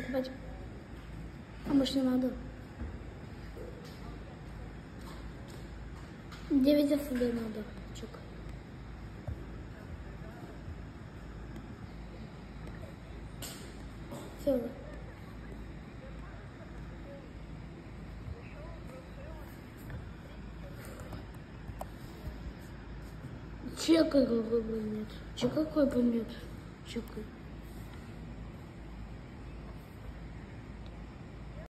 покупать. А может не надо? 9 СД надо. Чук. Все. Чекай какой бы нет. Че какой бы нет. Чекай.